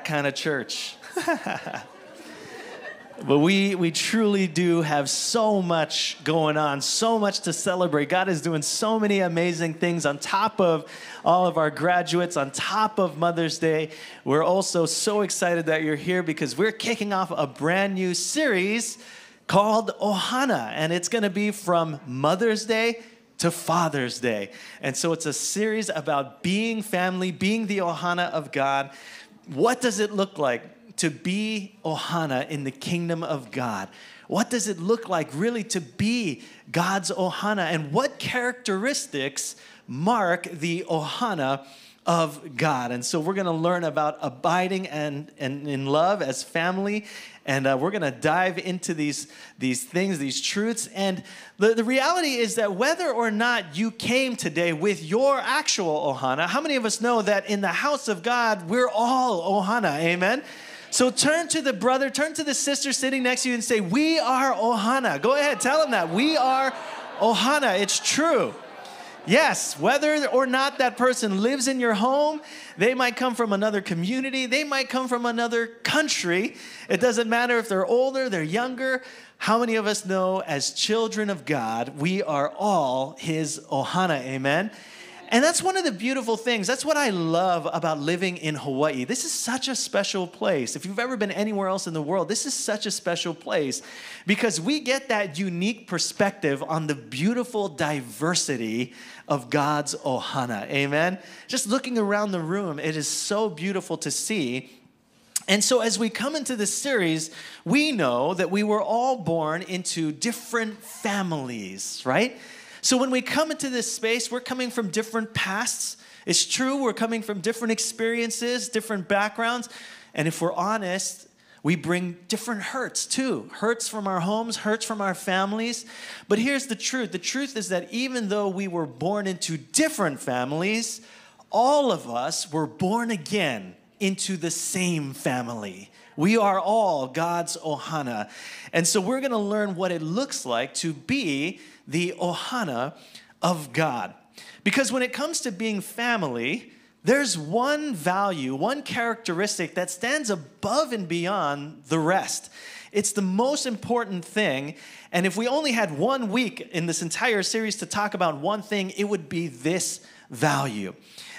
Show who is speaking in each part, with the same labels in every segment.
Speaker 1: that kind of church. but we, we truly do have so much going on, so much to celebrate. God is doing so many amazing things on top of all of our graduates, on top of Mother's Day. We're also so excited that you're here because we're kicking off a brand new series called Ohana, and it's going to be from Mother's Day to Father's Day. And so it's a series about being family, being the Ohana of God. What does it look like to be Ohana in the kingdom of God? What does it look like really to be God's Ohana? And what characteristics mark the Ohana of God? And so we're going to learn about abiding and, and in love as family and uh, we're going to dive into these, these things, these truths. And the, the reality is that whether or not you came today with your actual ohana, how many of us know that in the house of God, we're all ohana? Amen? So turn to the brother, turn to the sister sitting next to you and say, We are ohana. Go ahead, tell them that. We are ohana. It's true. Yes, whether or not that person lives in your home, they might come from another community, they might come from another country. It doesn't matter if they're older, they're younger. How many of us know as children of God, we are all His Ohana? Amen. And that's one of the beautiful things. That's what I love about living in Hawaii. This is such a special place. If you've ever been anywhere else in the world, this is such a special place because we get that unique perspective on the beautiful diversity of God's ohana. Amen? Just looking around the room, it is so beautiful to see. And so, as we come into this series, we know that we were all born into different families, right? So when we come into this space, we're coming from different pasts. It's true, we're coming from different experiences, different backgrounds. And if we're honest, we bring different hurts too hurts from our homes, hurts from our families. But here's the truth the truth is that even though we were born into different families, all of us were born again into the same family. We are all God's ohana. And so we're going to learn what it looks like to be the ohana of God. Because when it comes to being family, there's one value, one characteristic that stands above and beyond the rest. It's the most important thing. And if we only had one week in this entire series to talk about one thing, it would be this value.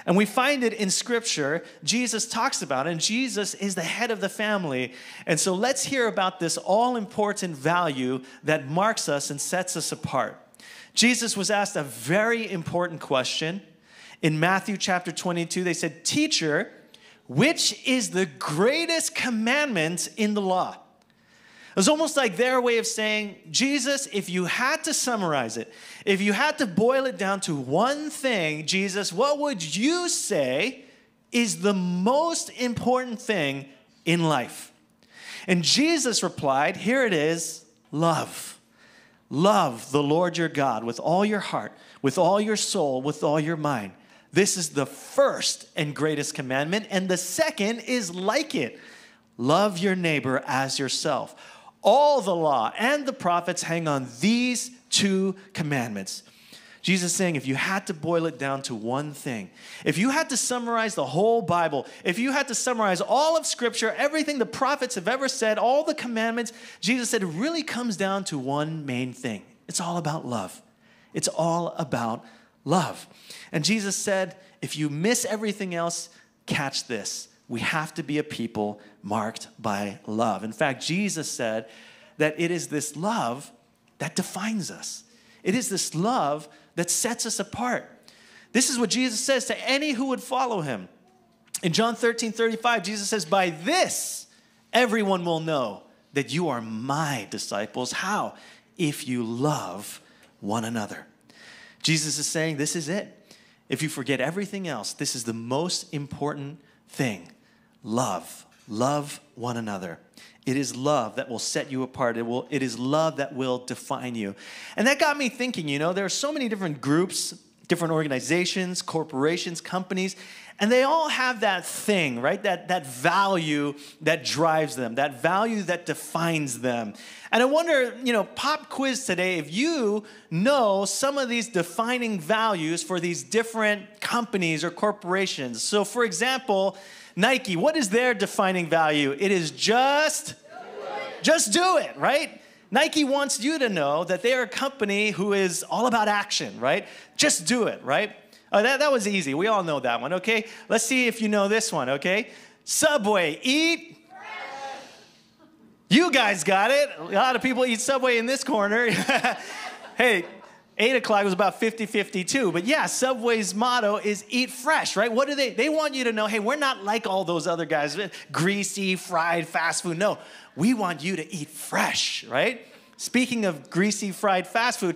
Speaker 1: And we find it in scripture. Jesus talks about it, and Jesus is the head of the family. And so let's hear about this all important value that marks us and sets us apart. Jesus was asked a very important question. In Matthew chapter 22, they said, Teacher, which is the greatest commandment in the law? It was almost like their way of saying, Jesus, if you had to summarize it, if you had to boil it down to one thing, Jesus, what would you say is the most important thing in life? And Jesus replied, Here it is love. Love the Lord your God with all your heart, with all your soul, with all your mind. This is the first and greatest commandment. And the second is like it love your neighbor as yourself. All the law and the prophets hang on these two commandments. Jesus saying, if you had to boil it down to one thing, if you had to summarize the whole Bible, if you had to summarize all of Scripture, everything the prophets have ever said, all the commandments, Jesus said it really comes down to one main thing it's all about love. It's all about love. And Jesus said, if you miss everything else, catch this. We have to be a people marked by love. In fact, Jesus said that it is this love that defines us. It is this love that sets us apart. This is what Jesus says to any who would follow him. In John 13 35, Jesus says, By this everyone will know that you are my disciples. How? If you love one another. Jesus is saying, This is it. If you forget everything else, this is the most important thing love. Love one another. It is love that will set you apart. It, will, it is love that will define you. And that got me thinking, you know, there are so many different groups, different organizations, corporations, companies, and they all have that thing, right? That, that value that drives them, that value that defines them. And I wonder, you know, pop quiz today, if you know some of these defining values for these different companies or corporations. So, for example, Nike, what is their defining value? It is just, just do it, right? Nike wants you to know that they are a company who is all about action, right? Just do it, right? Oh, that, that was easy. We all know that one, okay? Let's see if you know this one, okay? Subway, eat. You guys got it. A lot of people eat Subway in this corner. hey, 8 o'clock was about 50 52. But yeah, Subway's motto is eat fresh, right? What do they? They want you to know hey, we're not like all those other guys, greasy, fried, fast food. No, we want you to eat fresh, right? Speaking of greasy, fried, fast food,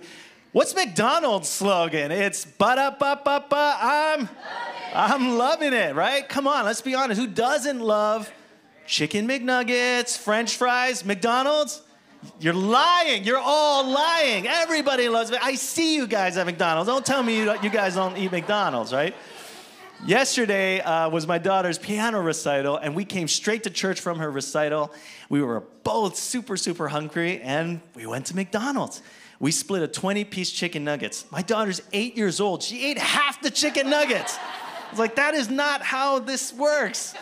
Speaker 1: what's McDonald's slogan? It's da ba ba ba. I'm, I'm loving it, right? Come on, let's be honest. Who doesn't love chicken McNuggets, French fries, McDonald's? You're lying. You're all lying. Everybody loves it. I see you guys at McDonald's. Don't tell me you, you guys don't eat McDonald's, right? Yesterday uh, was my daughter's piano recital, and we came straight to church from her recital. We were both super, super hungry, and we went to McDonald's. We split a 20 piece chicken nuggets. My daughter's eight years old. She ate half the chicken nuggets. I was like, that is not how this works.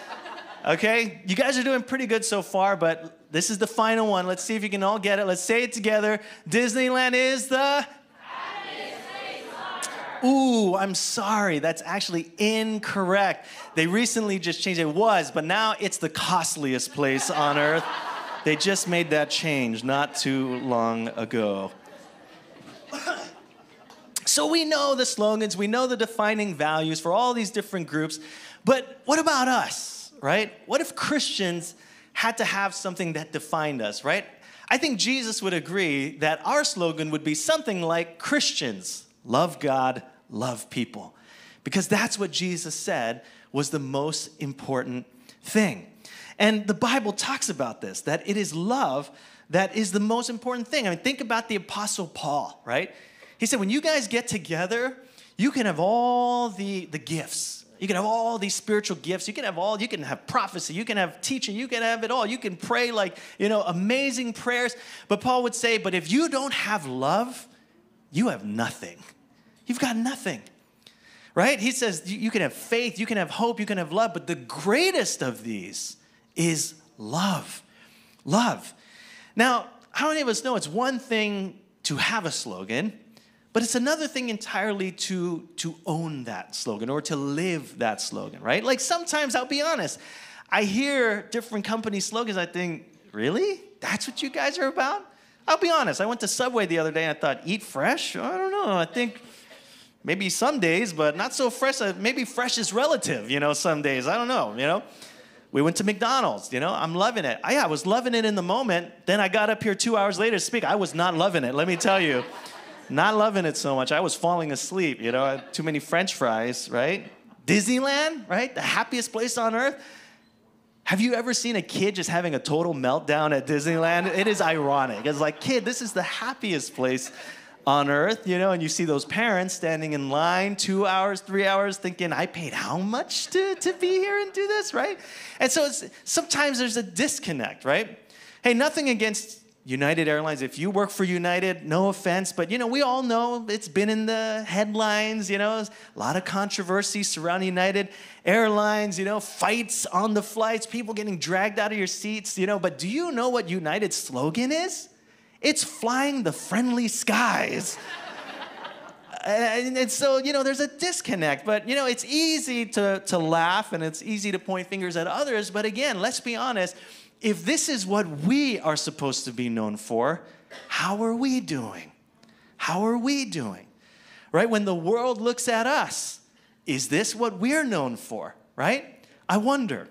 Speaker 1: Okay? You guys are doing pretty good so far, but this is the final one. Let's see if you can all get it. Let's say it together. Disneyland is the. Ooh, I'm sorry. That's actually incorrect. They recently just changed it. it. Was, but now it's the costliest place on earth. They just made that change not too long ago. So we know the slogans, we know the defining values for all these different groups, but what about us, right? What if Christians had to have something that defined us, right? I think Jesus would agree that our slogan would be something like Christians love God, love people. Because that's what Jesus said was the most important thing. And the Bible talks about this that it is love that is the most important thing. I mean, think about the Apostle Paul, right? He said, when you guys get together, you can have all the, the gifts you can have all these spiritual gifts. You can have all, you can have prophecy, you can have teaching, you can have it all. You can pray like, you know, amazing prayers. But Paul would say, but if you don't have love, you have nothing. You've got nothing. Right? He says you can have faith, you can have hope, you can have love, but the greatest of these is love. Love. Now, how many of us know it's one thing to have a slogan, but it's another thing entirely to, to own that slogan or to live that slogan, right? Like sometimes I'll be honest, I hear different company slogans, I think, really? That's what you guys are about? I'll be honest, I went to Subway the other day and I thought, eat fresh? I don't know. I think maybe some days, but not so fresh. Uh, maybe fresh is relative, you know, some days. I don't know, you know? We went to McDonald's, you know, I'm loving it. I, I was loving it in the moment. Then I got up here two hours later to speak. I was not loving it, let me tell you not loving it so much. I was falling asleep, you know, too many french fries, right? Disneyland, right? The happiest place on earth. Have you ever seen a kid just having a total meltdown at Disneyland? It is ironic. It's like, kid, this is the happiest place on earth, you know, and you see those parents standing in line two hours, three hours, thinking, I paid how much to, to be here and do this, right? And so it's, sometimes there's a disconnect, right? Hey, nothing against United Airlines, if you work for United, no offense, but you know, we all know it's been in the headlines, you know, a lot of controversy surrounding United Airlines, you know, fights on the flights, people getting dragged out of your seats, you know, but do you know what United's slogan is? It's flying the friendly skies. and, and, so, you know, there's a disconnect, but you know, it's easy to, to laugh and it's easy to point fingers at others, but again, let's be honest if this is what we are supposed to be known for, how are we doing? How are we doing? Right? When the world looks at us, is this what we're known for? Right? I wonder.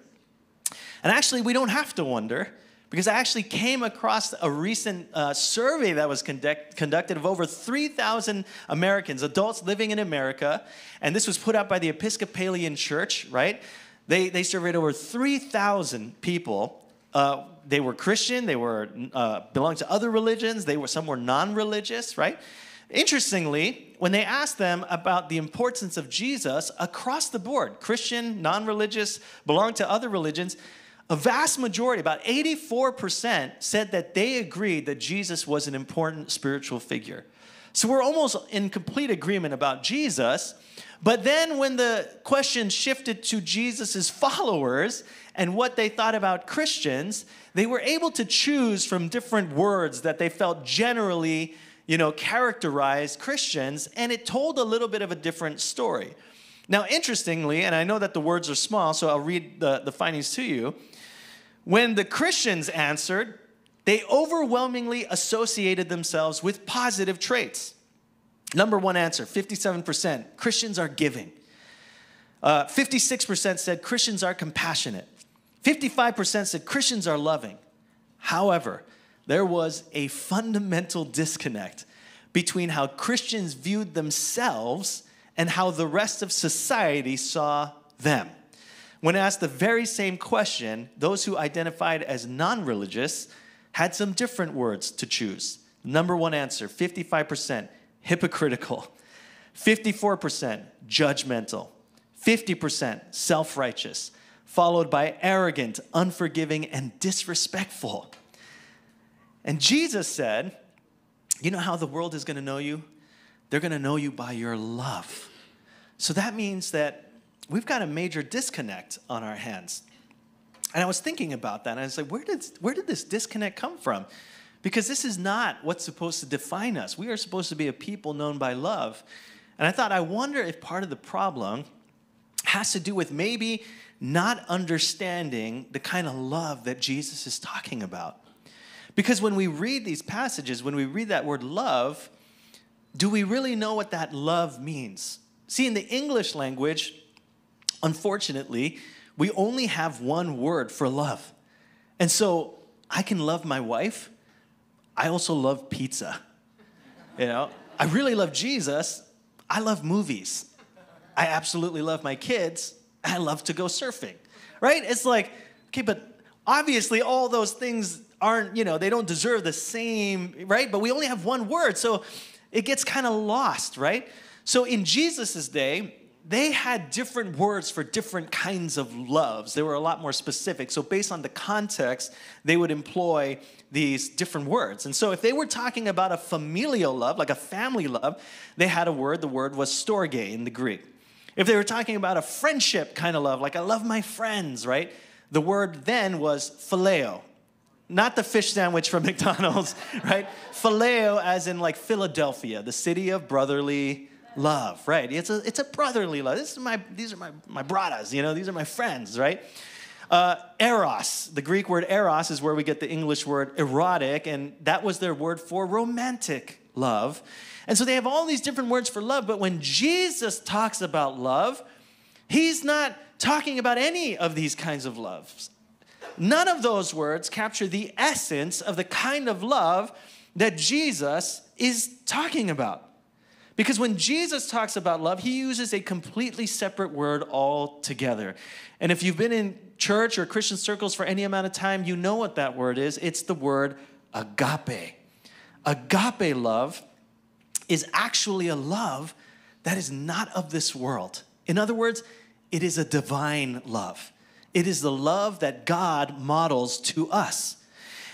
Speaker 1: And actually, we don't have to wonder because I actually came across a recent uh, survey that was conduct- conducted of over 3,000 Americans, adults living in America, and this was put out by the Episcopalian Church, right? They, they surveyed over 3,000 people uh, they were Christian, they were uh, belonged to other religions, they were some were non-religious, right? Interestingly, when they asked them about the importance of Jesus across the board, Christian, non-religious, belonged to other religions, a vast majority, about 84%, said that they agreed that Jesus was an important spiritual figure. So we're almost in complete agreement about Jesus, But then when the question shifted to Jesus' followers and what they thought about Christians, they were able to choose from different words that they felt generally, you know, characterized Christians, and it told a little bit of a different story. Now, interestingly, and I know that the words are small, so I'll read the, the findings to you. When the Christians answered, they overwhelmingly associated themselves with positive traits. Number one answer 57% Christians are giving. Uh, 56% said Christians are compassionate. 55% said Christians are loving. However, there was a fundamental disconnect between how Christians viewed themselves and how the rest of society saw them. When asked the very same question, those who identified as non religious had some different words to choose. Number one answer 55% hypocritical, 54% judgmental, 50% self righteous, followed by arrogant, unforgiving, and disrespectful. And Jesus said, You know how the world is going to know you? They're going to know you by your love. So that means that we've got a major disconnect on our hands. And I was thinking about that, and I was like, where did, where did this disconnect come from? Because this is not what's supposed to define us. We are supposed to be a people known by love. And I thought, I wonder if part of the problem has to do with maybe not understanding the kind of love that Jesus is talking about. Because when we read these passages, when we read that word love, do we really know what that love means? See, in the English language, unfortunately, we only have one word for love. And so I can love my wife. I also love pizza. You know, I really love Jesus. I love movies. I absolutely love my kids. I love to go surfing. Right? It's like, okay, but obviously all those things aren't, you know, they don't deserve the same, right? But we only have one word. So it gets kind of lost, right? So in Jesus' day, they had different words for different kinds of loves. They were a lot more specific. So, based on the context, they would employ these different words. And so, if they were talking about a familial love, like a family love, they had a word. The word was storge in the Greek. If they were talking about a friendship kind of love, like I love my friends, right? The word then was phileo. Not the fish sandwich from McDonald's, right? phileo, as in like Philadelphia, the city of brotherly love, right? It's a, it's a brotherly love. This is my, these are my, my bratas, you know, these are my friends, right? Uh, eros, the Greek word eros is where we get the English word erotic, and that was their word for romantic love. And so they have all these different words for love, but when Jesus talks about love, he's not talking about any of these kinds of loves. None of those words capture the essence of the kind of love that Jesus is talking about. Because when Jesus talks about love, he uses a completely separate word altogether. And if you've been in church or Christian circles for any amount of time, you know what that word is. It's the word agape. Agape love is actually a love that is not of this world. In other words, it is a divine love. It is the love that God models to us.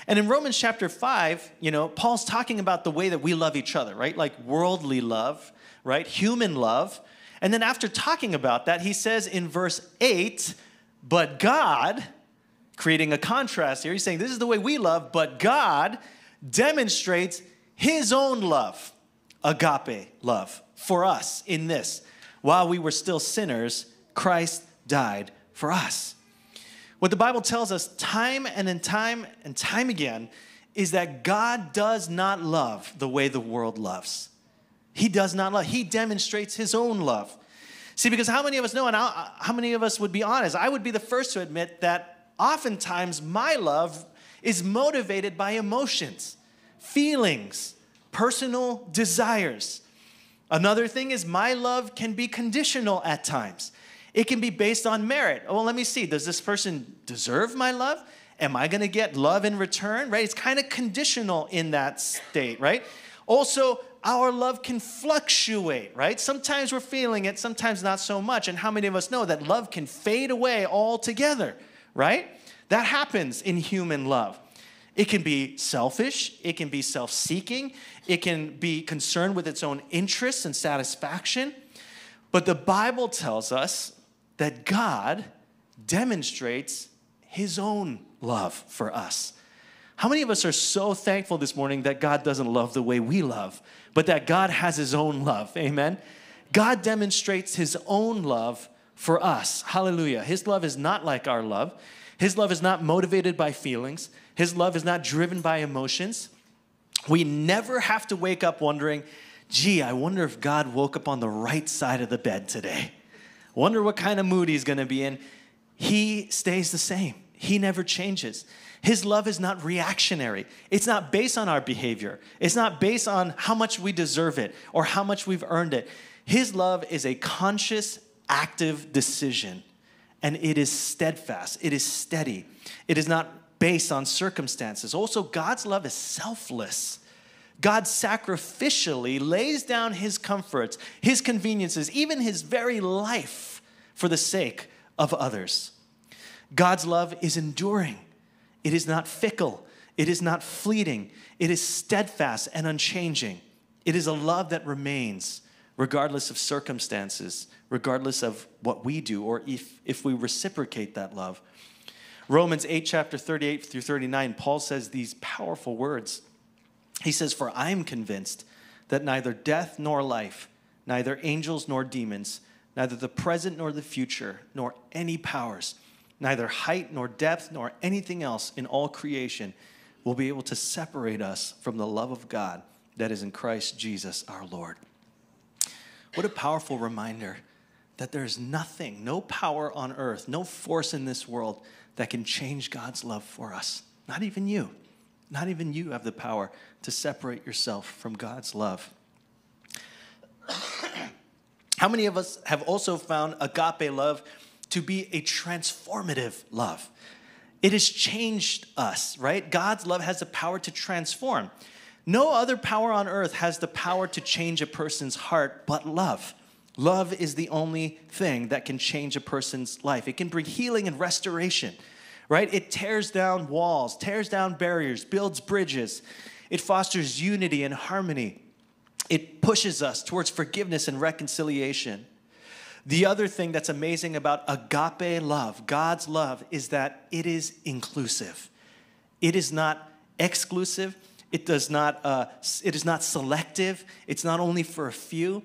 Speaker 1: And in Romans chapter 5, you know, Paul's talking about the way that we love each other, right? Like worldly love, right? Human love. And then after talking about that, he says in verse 8, but God, creating a contrast here, he's saying this is the way we love, but God demonstrates his own love, agape love, for us in this. While we were still sinners, Christ died for us. What the Bible tells us time and in time and time again is that God does not love the way the world loves. He does not love. He demonstrates his own love. See, because how many of us know, and how many of us would be honest? I would be the first to admit that oftentimes my love is motivated by emotions, feelings, personal desires. Another thing is my love can be conditional at times. It can be based on merit. Oh, well, let me see. Does this person deserve my love? Am I going to get love in return? Right? It's kind of conditional in that state, right? Also, our love can fluctuate, right? Sometimes we're feeling it, sometimes not so much. And how many of us know that love can fade away altogether, right? That happens in human love. It can be selfish, it can be self seeking, it can be concerned with its own interests and satisfaction. But the Bible tells us that God demonstrates his own love for us. How many of us are so thankful this morning that God doesn't love the way we love, but that God has his own love? Amen. God demonstrates his own love for us. Hallelujah. His love is not like our love. His love is not motivated by feelings. His love is not driven by emotions. We never have to wake up wondering, gee, I wonder if God woke up on the right side of the bed today. Wonder what kind of mood he's going to be in. He stays the same. He never changes. His love is not reactionary. It's not based on our behavior. It's not based on how much we deserve it or how much we've earned it. His love is a conscious, active decision, and it is steadfast, it is steady, it is not based on circumstances. Also, God's love is selfless. God sacrificially lays down his comforts, his conveniences, even his very life for the sake of others. God's love is enduring, it is not fickle, it is not fleeting, it is steadfast and unchanging. It is a love that remains regardless of circumstances, regardless of what we do, or if, if we reciprocate that love. Romans 8, chapter 38 through 39, Paul says these powerful words. He says, For I am convinced that neither death nor life, neither angels nor demons, neither the present nor the future, nor any powers, neither height nor depth nor anything else in all creation will be able to separate us from the love of God that is in Christ Jesus our Lord. What a powerful reminder that there's nothing, no power on earth, no force in this world that can change God's love for us. Not even you. Not even you have the power to separate yourself from God's love. How many of us have also found agape love to be a transformative love? It has changed us, right? God's love has the power to transform. No other power on earth has the power to change a person's heart but love. Love is the only thing that can change a person's life. It can bring healing and restoration, right? It tears down walls, tears down barriers, builds bridges. It fosters unity and harmony. It pushes us towards forgiveness and reconciliation. The other thing that's amazing about agape love, God's love, is that it is inclusive. It is not exclusive. It does not. Uh, it is not selective. It's not only for a few.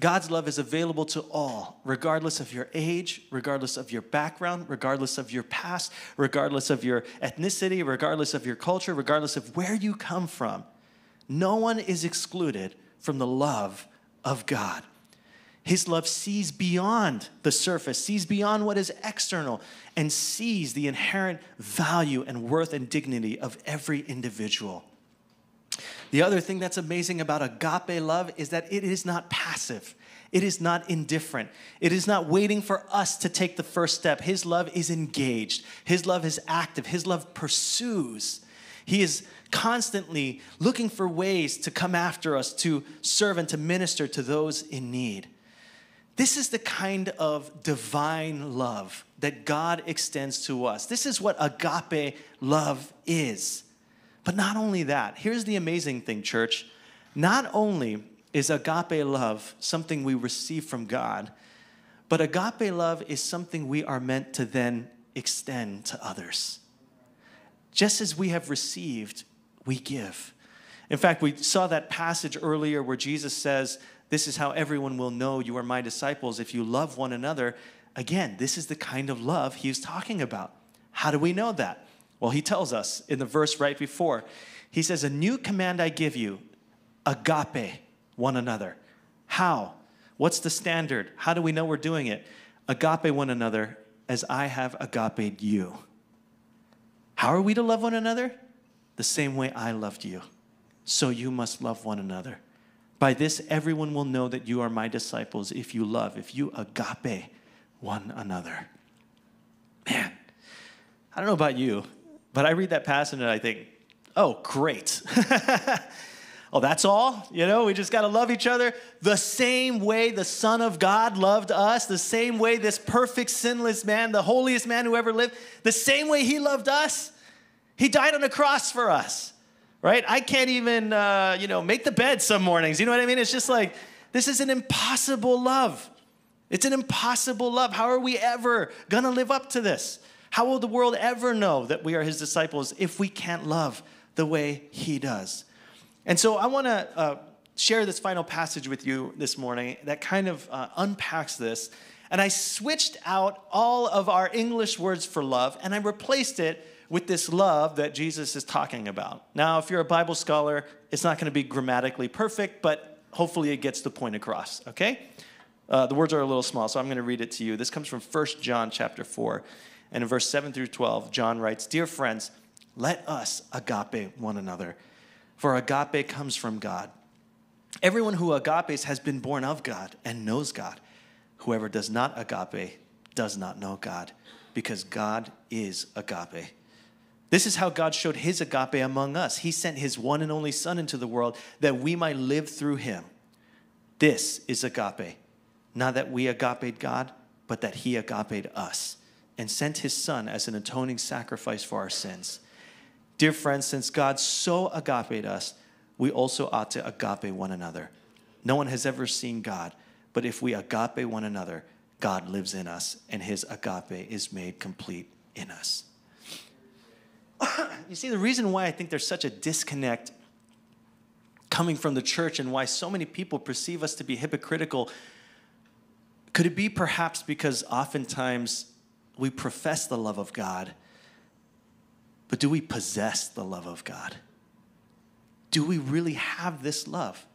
Speaker 1: God's love is available to all, regardless of your age, regardless of your background, regardless of your past, regardless of your ethnicity, regardless of your culture, regardless of where you come from. No one is excluded from the love of God. His love sees beyond the surface, sees beyond what is external, and sees the inherent value and worth and dignity of every individual. The other thing that's amazing about agape love is that it is not passive. It is not indifferent. It is not waiting for us to take the first step. His love is engaged. His love is active. His love pursues. He is constantly looking for ways to come after us, to serve and to minister to those in need. This is the kind of divine love that God extends to us. This is what agape love is. But not only that, here's the amazing thing, church. Not only is agape love something we receive from God, but agape love is something we are meant to then extend to others. Just as we have received, we give. In fact, we saw that passage earlier where Jesus says, This is how everyone will know you are my disciples if you love one another. Again, this is the kind of love he's talking about. How do we know that? Well, he tells us in the verse right before. He says, A new command I give you, agape one another. How? What's the standard? How do we know we're doing it? Agape one another as I have agape you. How are we to love one another? The same way I loved you. So you must love one another. By this, everyone will know that you are my disciples if you love, if you agape one another. Man, I don't know about you, but I read that passage and I think, oh, great. oh, that's all? You know, we just got to love each other the same way the Son of God loved us, the same way this perfect, sinless man, the holiest man who ever lived, the same way he loved us. He died on a cross for us, right? I can't even, uh, you know, make the bed some mornings. You know what I mean? It's just like, this is an impossible love. It's an impossible love. How are we ever going to live up to this? How will the world ever know that we are his disciples if we can't love the way he does? And so I want to uh, share this final passage with you this morning that kind of uh, unpacks this. And I switched out all of our English words for love and I replaced it with this love that Jesus is talking about. Now, if you're a Bible scholar, it's not going to be grammatically perfect, but hopefully it gets the point across, okay? Uh, the words are a little small, so I'm going to read it to you. This comes from 1 John chapter 4. And in verse 7 through 12, John writes Dear friends, let us agape one another, for agape comes from God. Everyone who agapes has been born of God and knows God. Whoever does not agape does not know God, because God is agape. This is how God showed his agape among us. He sent his one and only Son into the world that we might live through him. This is agape. Not that we agaped God, but that he agaped us and sent his Son as an atoning sacrifice for our sins. Dear friends, since God so agaped us, we also ought to agape one another. No one has ever seen God, but if we agape one another, God lives in us, and his agape is made complete in us. you see, the reason why I think there's such a disconnect coming from the church and why so many people perceive us to be hypocritical could it be perhaps because oftentimes we profess the love of God, but do we possess the love of God? Do we really have this love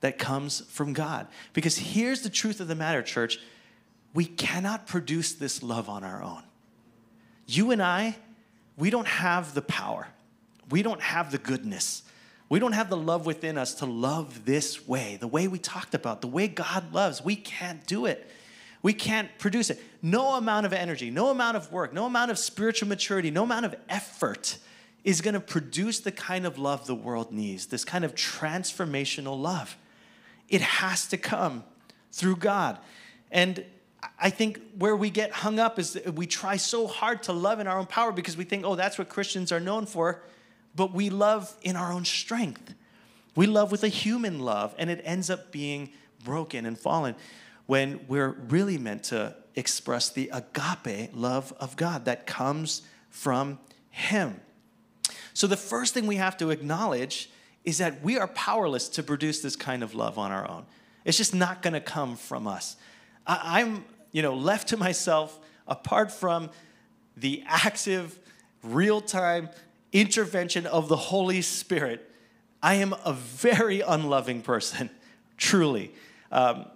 Speaker 1: that comes from God? Because here's the truth of the matter, church we cannot produce this love on our own. You and I, we don't have the power, we don't have the goodness. We don't have the love within us to love this way, the way we talked about, the way God loves. We can't do it. We can't produce it. No amount of energy, no amount of work, no amount of spiritual maturity, no amount of effort is going to produce the kind of love the world needs, this kind of transformational love. It has to come through God. And I think where we get hung up is we try so hard to love in our own power because we think, oh, that's what Christians are known for. But we love in our own strength. We love with a human love, and it ends up being broken and fallen when we're really meant to express the agape love of God that comes from Him. So, the first thing we have to acknowledge is that we are powerless to produce this kind of love on our own. It's just not gonna come from us. I, am you know, left to myself apart from the active, real time intervention of the Holy Spirit. I am a very unloving person, truly. Um,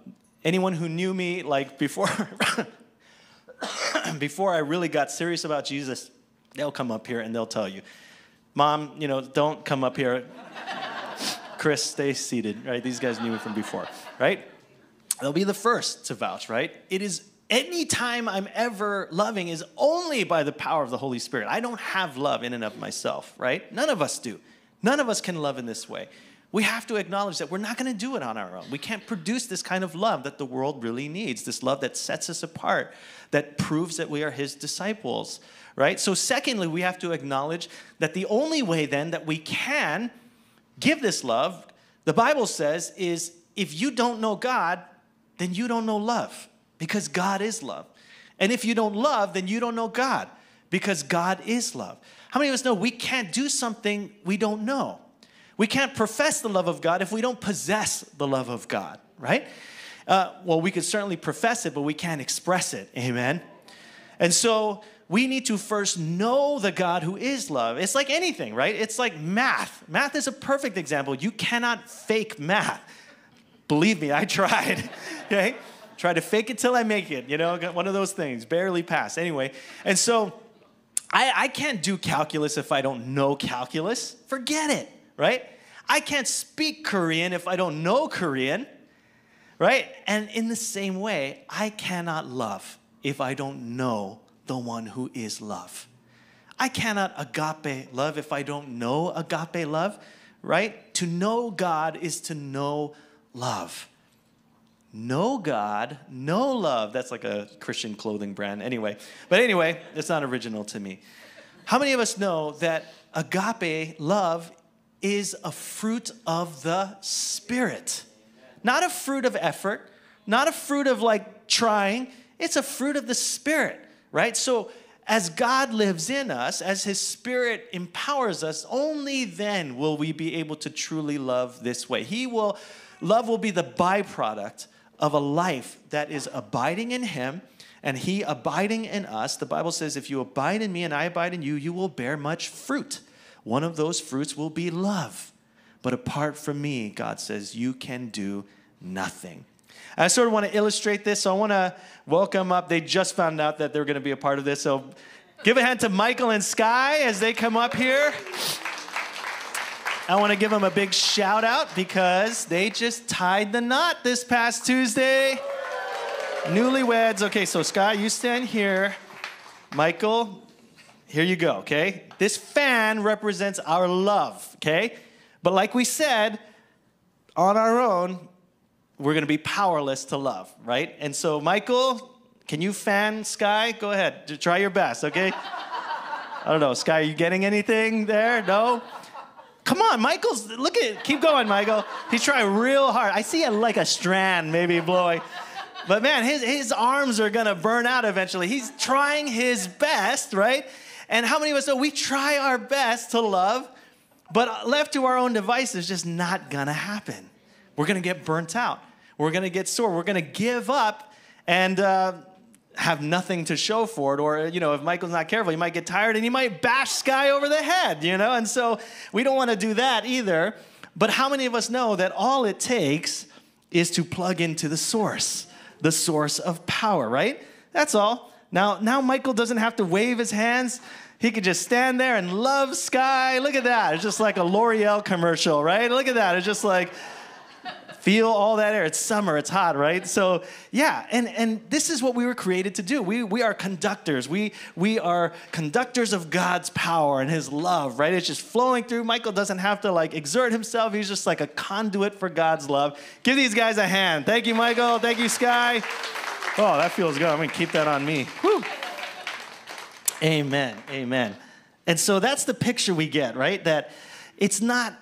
Speaker 1: anyone who knew me like before before I really got serious about Jesus, they'll come up here and they'll tell you, "Mom, you know, don't come up here." Chris, stay seated, right? These guys knew me from before, right? They'll be the first to vouch, right? It is any time I'm ever loving is only by the power of the Holy Spirit. I don't have love in and of myself, right? None of us do. None of us can love in this way we have to acknowledge that we're not going to do it on our own. We can't produce this kind of love that the world really needs, this love that sets us apart, that proves that we are his disciples, right? So, secondly, we have to acknowledge that the only way then that we can give this love, the Bible says, is if you don't know God, then you don't know love because God is love. And if you don't love, then you don't know God because God is love. How many of us know we can't do something we don't know? We can't profess the love of God if we don't possess the love of God, right? Uh, well, we could certainly profess it, but we can't express it. Amen. And so we need to first know the God who is love. It's like anything, right? It's like math. Math is a perfect example. You cannot fake math. Believe me, I tried. okay? Try to fake it till I make it, you know, one of those things, barely pass. Anyway, and so I, I can't do calculus if I don't know calculus. Forget it right? I can't speak Korean if I don't know Korean, right? And in the same way, I cannot love if I don't know the one who is love. I cannot agape love if I don't know agape love, right? To know God is to know love. Know God, know love. That's like a Christian clothing brand. Anyway, but anyway, it's not original to me. How many of us know that agape love is a fruit of the Spirit. Not a fruit of effort, not a fruit of like trying, it's a fruit of the Spirit, right? So, as God lives in us, as His Spirit empowers us, only then will we be able to truly love this way. He will, love will be the byproduct of a life that is abiding in Him and He abiding in us. The Bible says, if you abide in me and I abide in you, you will bear much fruit. One of those fruits will be love. But apart from me, God says, you can do nothing. I sort of want to illustrate this, so I want to welcome up. They just found out that they're going to be a part of this, so give a hand to Michael and Sky as they come up here. I want to give them a big shout out because they just tied the knot this past Tuesday. Newlyweds. Okay, so Sky, you stand here. Michael, here you go, okay? This fan represents our love, okay? But like we said, on our own, we're gonna be powerless to love, right? And so, Michael, can you fan Sky? Go ahead, try your best, okay? I don't know, Sky, are you getting anything there? No? Come on, Michael's, look at. Keep going, Michael. He's trying real hard. I see it like a strand maybe blowing. But man, his, his arms are gonna burn out eventually. He's trying his best, right? And how many of us know we try our best to love, but left to our own devices, just not gonna happen. We're gonna get burnt out. We're gonna get sore. We're gonna give up and uh, have nothing to show for it. Or, you know, if Michael's not careful, he might get tired and he might bash Sky over the head, you know? And so we don't wanna do that either. But how many of us know that all it takes is to plug into the source? the source of power, right? That's all. Now, now Michael doesn't have to wave his hands. He could just stand there and love Sky. Look at that. It's just like a L'Oreal commercial, right? Look at that. It's just like feel all that air. It's summer, it's hot, right? So yeah, and, and this is what we were created to do. We, we are conductors. We, we are conductors of God's power and his love, right? It's just flowing through. Michael doesn't have to like exert himself. He's just like a conduit for God's love. Give these guys a hand. Thank you, Michael. Thank you, Sky. Oh, that feels good. I'm gonna keep that on me. Whew. Amen. Amen. And so that's the picture we get, right? That it's not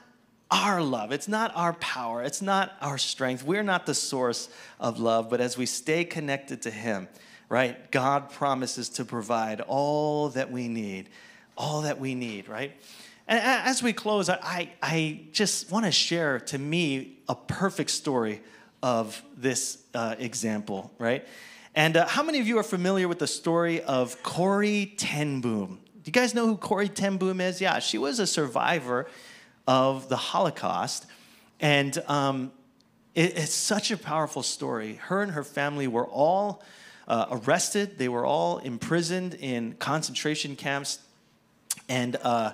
Speaker 1: our love. It's not our power. It's not our strength. We're not the source of love, but as we stay connected to Him, right, God promises to provide all that we need, all that we need, right? And as we close, I, I just want to share to me a perfect story of this uh, example, right? And uh, how many of you are familiar with the story of Corrie ten Boom? Do you guys know who Corrie ten Boom is? Yeah, she was a survivor of the Holocaust. And um, it, it's such a powerful story. Her and her family were all uh, arrested, they were all imprisoned in concentration camps. And uh,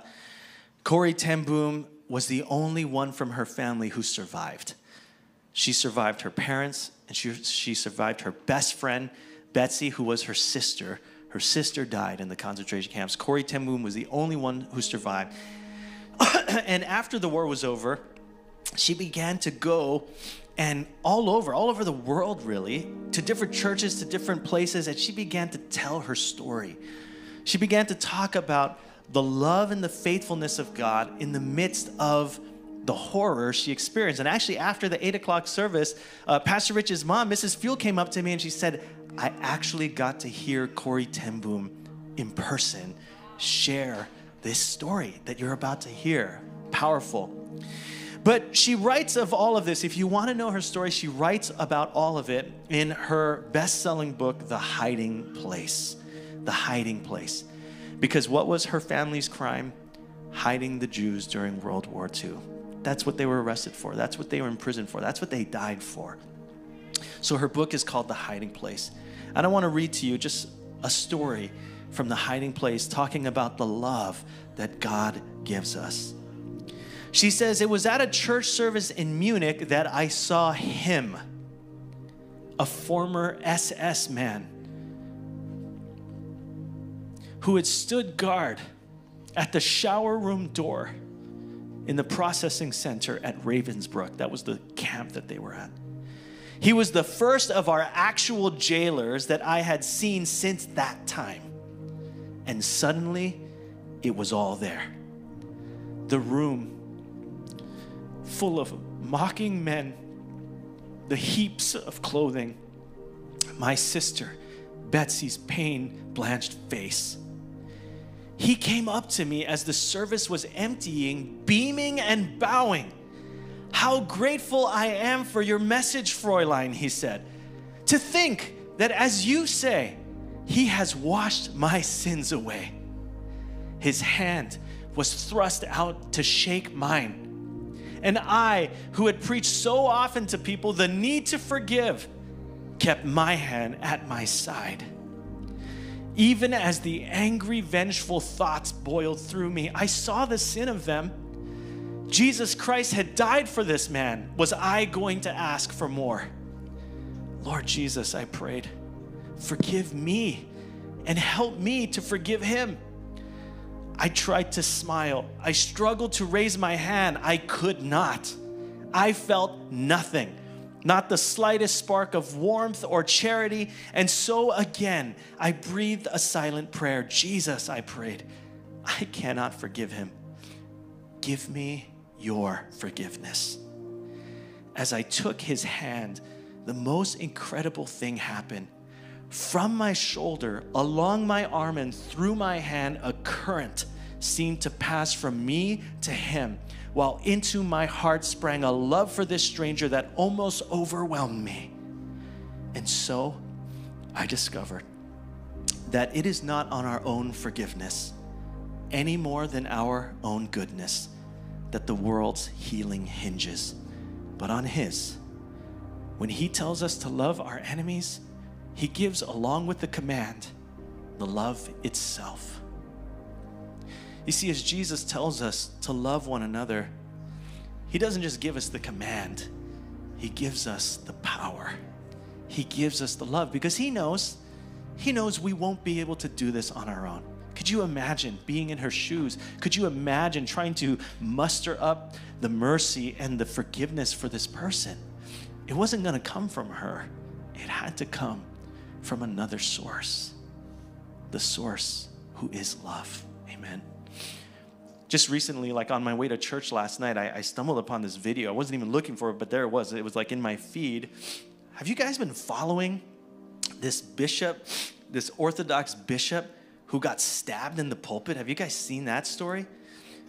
Speaker 1: Corrie ten Boom was the only one from her family who survived. She survived her parents, and she, she survived her best friend, Betsy, who was her sister. Her sister died in the concentration camps. Corrie ten Boom was the only one who survived. and after the war was over, she began to go and all over, all over the world, really, to different churches, to different places, and she began to tell her story. She began to talk about the love and the faithfulness of God in the midst of the horror she experienced. And actually, after the eight o'clock service, uh, Pastor Rich's mom, Mrs. Fuel, came up to me and she said, I actually got to hear Corrie ten Boom in person share this story that you're about to hear. Powerful. But she writes of all of this. If you want to know her story, she writes about all of it in her best selling book, The Hiding Place. The Hiding Place. Because what was her family's crime? Hiding the Jews during World War II. That's what they were arrested for. That's what they were in prison for. That's what they died for. So her book is called The Hiding Place. And I want to read to you just a story from the hiding place, talking about the love that God gives us. She says, It was at a church service in Munich that I saw him, a former SS man, who had stood guard at the shower room door in the processing center at Ravensbrück. That was the camp that they were at. He was the first of our actual jailers that I had seen since that time. And suddenly, it was all there. The room full of mocking men the heaps of clothing, my sister Betsy's pain blanched face. He came up to me as the service was emptying, beaming and bowing. How grateful I am for your message, Fräulein, he said. To think that as you say, he has washed my sins away. His hand was thrust out to shake mine. And I, who had preached so often to people the need to forgive, kept my hand at my side. Even as the angry, vengeful thoughts boiled through me, I saw the sin of them. Jesus Christ had died for this man. Was I going to ask for more? Lord Jesus, I prayed, forgive me and help me to forgive him. I tried to smile. I struggled to raise my hand. I could not. I felt nothing, not the slightest spark of warmth or charity. And so again, I breathed a silent prayer. Jesus, I prayed, I cannot forgive him. Give me your forgiveness. As I took his hand, the most incredible thing happened. From my shoulder, along my arm, and through my hand, a current seemed to pass from me to him, while into my heart sprang a love for this stranger that almost overwhelmed me. And so I discovered that it is not on our own forgiveness any more than our own goodness that the world's healing hinges, but on His. When He tells us to love our enemies, He gives, along with the command, the love itself. You see, as Jesus tells us to love one another, He doesn't just give us the command, He gives us the power. He gives us the love because He knows, He knows we won't be able to do this on our own. Could you imagine being in her shoes? Could you imagine trying to muster up the mercy and the forgiveness for this person? It wasn't going to come from her, it had to come from another source the source who is love. Amen. Just recently, like on my way to church last night, I, I stumbled upon this video. I wasn't even looking for it, but there it was. It was like in my feed. Have you guys been following this bishop, this Orthodox bishop who got stabbed in the pulpit? Have you guys seen that story?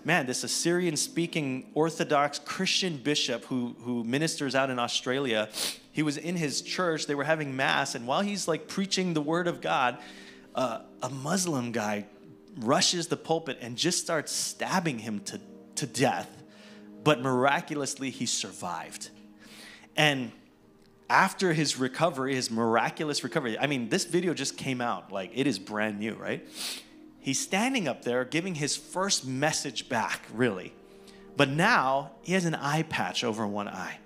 Speaker 1: Man, this Assyrian speaking Orthodox Christian bishop who, who ministers out in Australia, he was in his church. They were having mass, and while he's like preaching the word of God, uh, a Muslim guy rushes the pulpit and just starts stabbing him to, to death. But miraculously, he survived. And after his recovery, his miraculous recovery, I mean, this video just came out, like it is brand new, right? He's standing up there giving his first message back, really. But now he has an eye patch over one eye.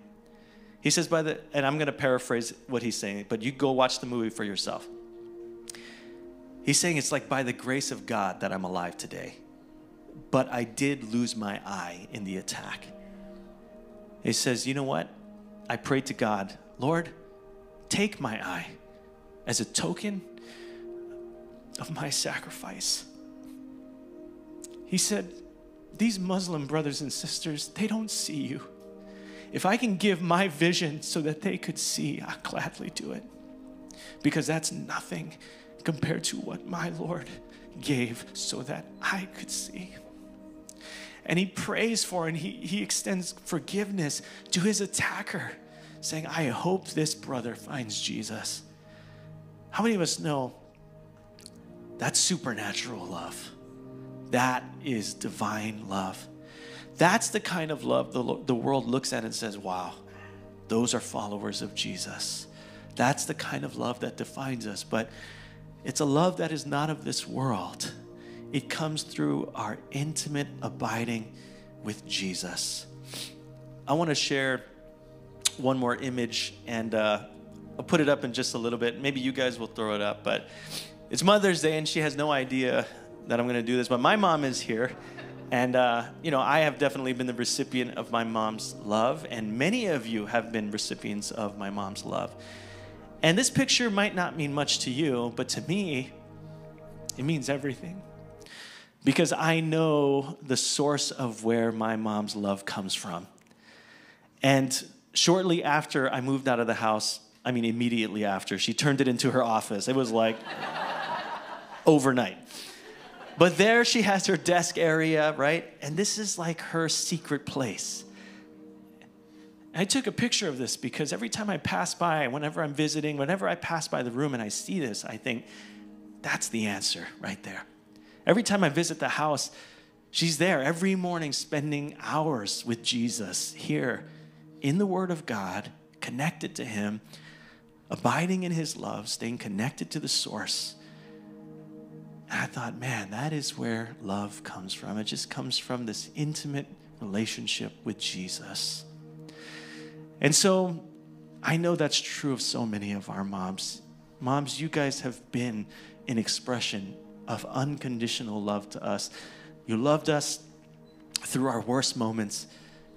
Speaker 1: He says, by the, and I'm going to paraphrase what he's saying, but you go watch the movie for yourself. He's saying it's like by the grace of God that I'm alive today. But I did lose my eye in the attack. He says, You know what? I prayed to God, Lord, take my eye as a token of my sacrifice. He said, These Muslim brothers and sisters, they don't see you. If I can give my vision so that they could see, I'll gladly do it. Because that's nothing compared to what my Lord gave so that I could see. And he prays for and he, he extends forgiveness to his attacker, saying, I hope this brother finds Jesus. How many of us know that's supernatural love? That is divine love. That's the kind of love the, the world looks at and says, wow, those are followers of Jesus. That's the kind of love that defines us. But it's a love that is not of this world. It comes through our intimate abiding with Jesus. I want to share one more image and uh, I'll put it up in just a little bit. Maybe you guys will throw it up, but it's Mother's Day and she has no idea that I'm going to do this. But my mom is here. And, uh, you know, I have definitely been the recipient of my mom's love, and many of you have been recipients of my mom's love. And this picture might not mean much to you, but to me, it means everything. Because I know the source of where my mom's love comes from. And shortly after I moved out of the house, I mean, immediately after, she turned it into her office. It was like overnight. But there she has her desk area, right? And this is like her secret place. I took a picture of this because every time I pass by, whenever I'm visiting, whenever I pass by the room and I see this, I think, that's the answer right there. Every time I visit the house, she's there every morning spending hours with Jesus here in the Word of God, connected to Him, abiding in His love, staying connected to the source. And I thought, man, that is where love comes from. It just comes from this intimate relationship with Jesus. And so I know that's true of so many of our moms. Moms, you guys have been an expression of unconditional love to us. You loved us through our worst moments.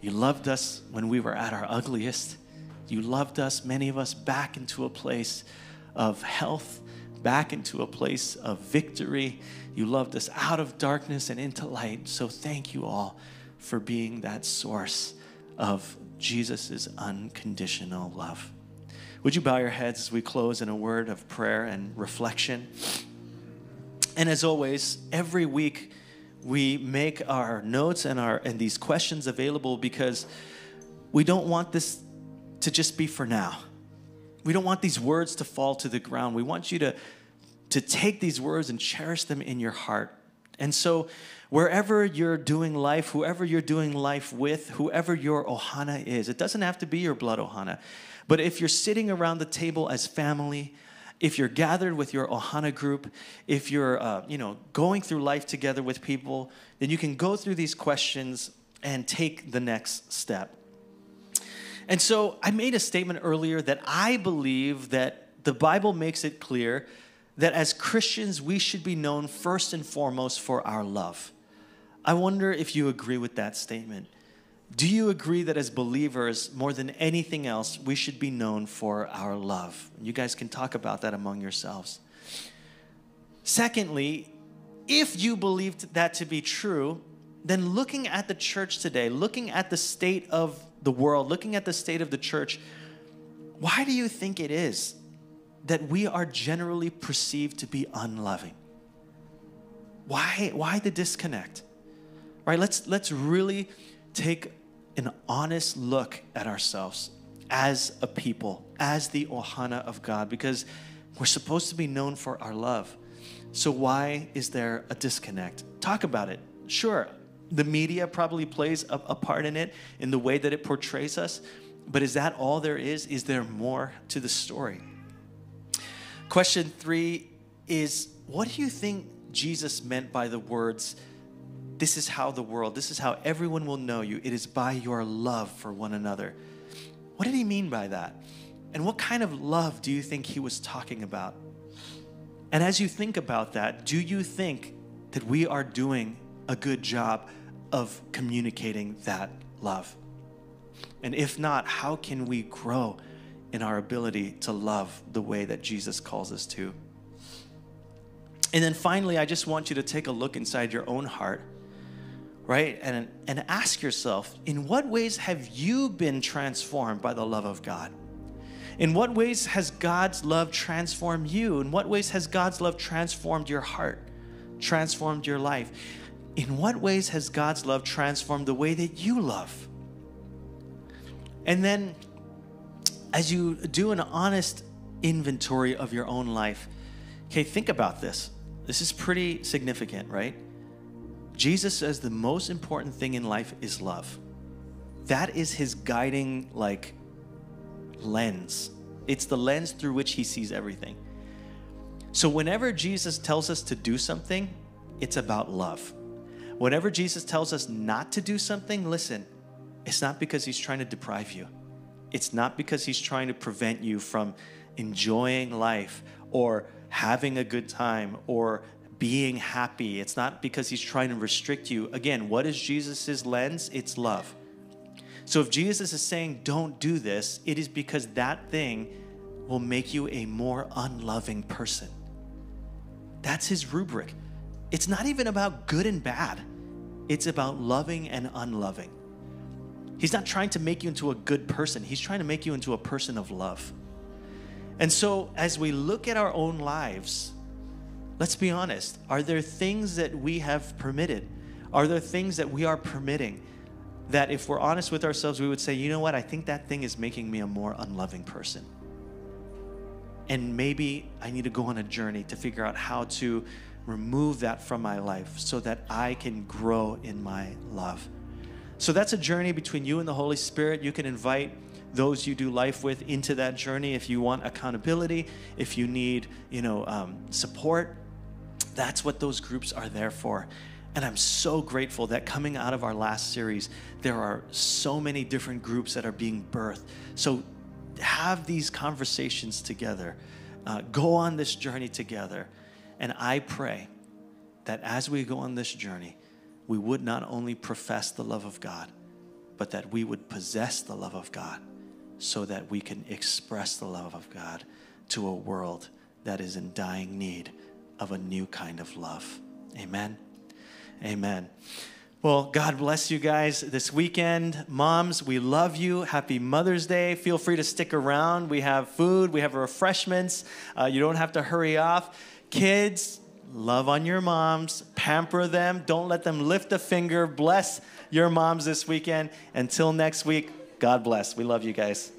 Speaker 1: You loved us when we were at our ugliest. You loved us, many of us, back into a place of health, back into a place of victory. You loved us out of darkness and into light. So thank you all for being that source of Jesus' unconditional love. Would you bow your heads as we close in a word of prayer and reflection? And as always, every week we make our notes and our and these questions available because we don't want this to just be for now. We don't want these words to fall to the ground. We want you to, to take these words and cherish them in your heart. And so wherever you're doing life, whoever you're doing life with, whoever your ohana is, it doesn't have to be your blood ohana, but if you're sitting around the table as family, if you're gathered with your ohana group, if you're uh, you know going through life together with people, then you can go through these questions and take the next step. And so I made a statement earlier that I believe that the Bible makes it clear that as Christians we should be known first and foremost for our love. I wonder if you agree with that statement. Do you agree that as believers, more than anything else, we should be known for our love? You guys can talk about that among yourselves. Secondly, if you believed that to be true, then looking at the church today, looking at the state of the world, looking at the state of the church, why do you think it is that we are generally perceived to be unloving? Why, why the disconnect? Right? Let's, let's really take an honest look at ourselves as a people, as the ohana of God, because we're supposed to be known for our love. So, why is there a disconnect? Talk about it. Sure, the media probably plays a, a, part in it in the way that it portrays us, but is that all there is? Is there more to the story? Question three is What do you think Jesus meant by the words? This is how the world, this is how everyone will know you. It is by your love for one another. What did he mean by that? And what kind of love do you think he was talking about? And as you think about that, do you think that we are doing a good job of communicating that love? And if not, how can we grow in our ability to love the way that Jesus calls us to? And then finally, I just want you to take a look inside your own heart right? And, and ask yourself, in what ways have you been transformed by the love of God? In what ways has God's love transformed you? In what ways has God's love transformed your heart, transformed your life? In what ways has God's love transformed the way that you love? And then, as you do an honest inventory of your own life, okay, think about this. This is pretty significant, right? Jesus says the most important thing in life is love. That is his guiding like lens. It's the lens through which he sees everything. So whenever Jesus tells us to do something, it's about love. Whenever Jesus tells us not to do something, listen, it's not because he's trying to deprive you. It's not because he's trying to prevent you from enjoying life or having a good time or being happy. It's not because he's trying to restrict you. Again, what is Jesus' lens? It's love. So if Jesus is saying, don't do this, it is because that thing will make you a more unloving person. That's his rubric. It's not even about good and bad, it's about loving and unloving. He's not trying to make you into a good person, He's trying to make you into a person of love. And so, as we look at our own lives, let's be honest are there things that we have permitted? Are there things that we are permitting that, if we're honest with ourselves, we would say, you know what, I think that thing is making me a more unloving person? And maybe I need to go on a journey to figure out how to remove that from my life so that I can grow in my love. So that's a journey between you and the Holy Spirit. You can invite those you do life with into that journey if you want accountability, if you need, you know, um, support. That's what those groups are there for. And I'm so grateful that coming out of our last series, there are so many different groups that are being birthed. So have these conversations together, uh, go on this journey together. And I pray that as we go on this journey, we would not only profess the love of God, but that we would possess the love of God so that we can express the love of God to a world that is in dying need of a new kind of love. Amen. Amen. Well, God bless you guys this weekend. Moms, we love you. Happy Mother's Day. Feel free to stick around. We have food, we have refreshments. Uh, you don't have to hurry off. Kids, love on your moms, pamper them. Don't let them lift a finger. Bless your moms this weekend. Until next week, God bless. We love you guys.